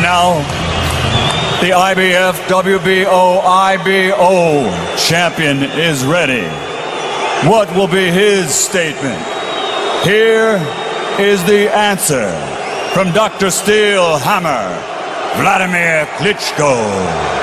And now, the IBF WBO IBO champion is ready. What will be his statement? Here is the answer from Dr. Steel Hammer, Vladimir Klitschko.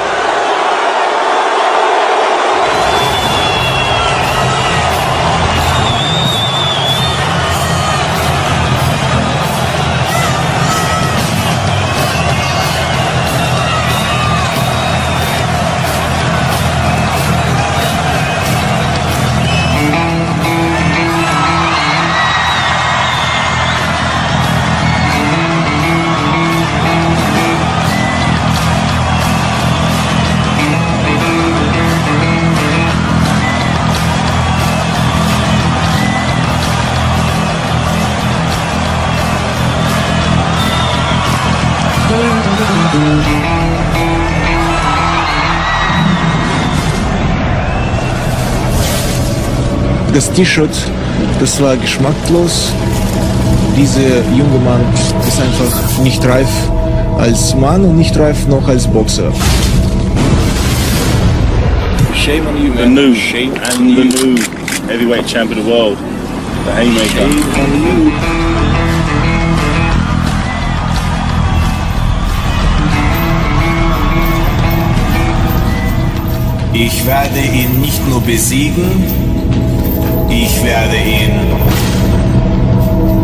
Das T-Shirt, das war geschmacklos. Dieser junge Mann ist einfach nicht reif als Mann und nicht reif noch als Boxer. Shame on you, The man. new, Shame and on the you. new heavyweight champion of the world, the Haymaker. Shame on you. Ich werde ihn nicht nur besiegen, ich werde ihn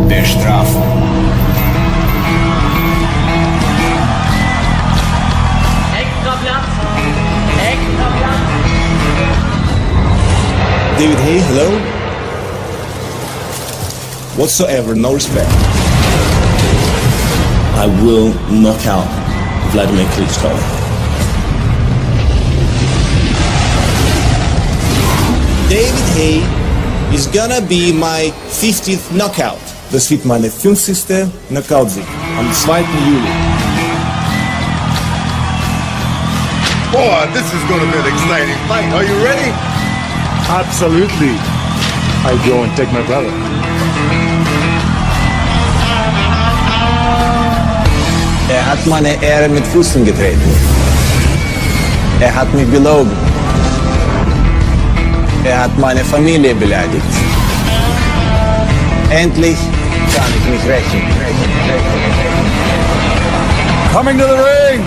bestrafen. Extra Platz. Extra Platz. David Hay, hello? Whatsoever, no respect. I will knock out Vladimir Klitschko. David Hay is gonna be my 50th knockout. Das wird meine 50. Knockout-Sieg am 2. Juli. Boy, this is going to be an exciting fight. Are you ready? Absolutely. I go and take my brother. Er hat meine Ehre mit Füßen getreten. Er hat mich belogen. Er hat meine Familie beleidigt. Endlich kann ich mich rächen. Coming to the ring,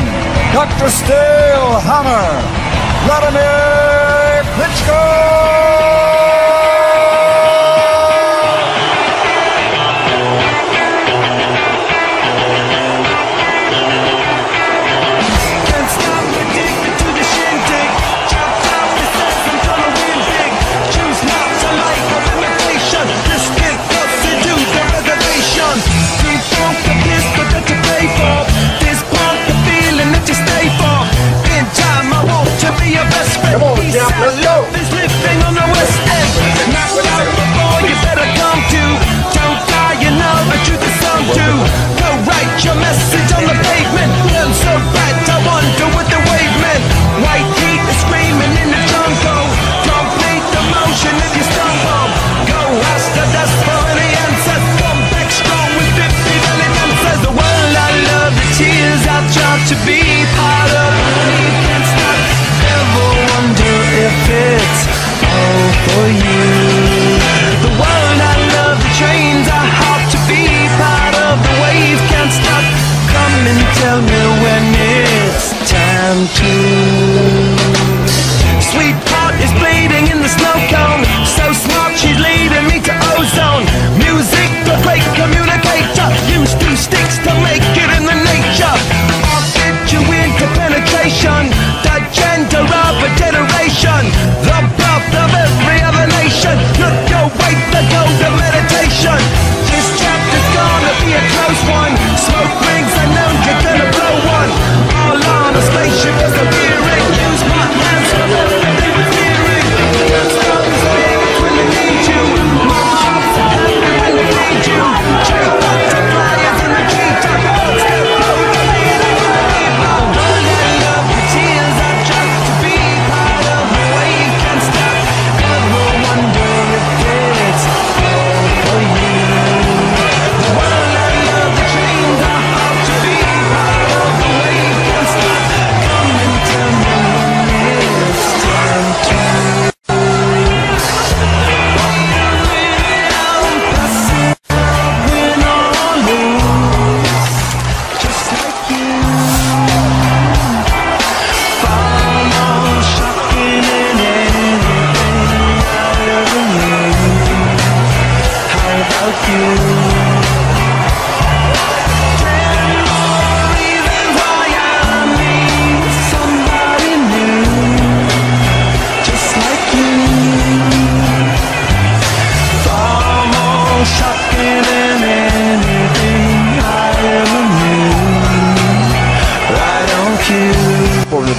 Dr. Steel Hammer, Vladimir Klitschko! I to be part of. You can't wonder if it's all for you.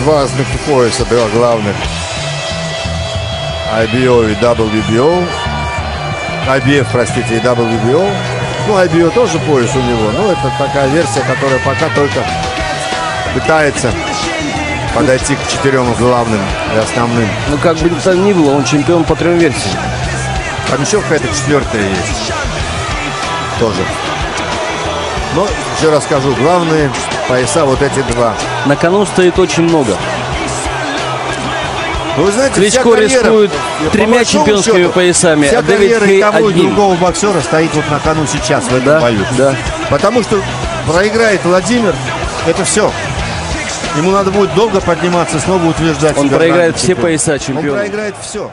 Два разных пояса, два главных. IBO и WBO. IBF, простите, и WBO. Ну, IBO тоже пояс у него. Но это такая версия, которая пока только пытается подойти к четырем главным и основным. Ну, как бы там ни было, он чемпион по трем версиям. Там еще какая-то четвертая есть. Тоже. Но, еще раз скажу, главные пояса вот эти два. На кону стоит очень много. Ну, вы знаете, Кличко карьера, рискует тремя чемпионскими счету, поясами, Вся а карьера Хей и того и другого боксера стоит вот на кону сейчас в этом Да, бою. да. Потому что проиграет Владимир, это все. Ему надо будет долго подниматься, снова утверждать Он проиграет все чемпиона. пояса Он чемпиона. проиграет все.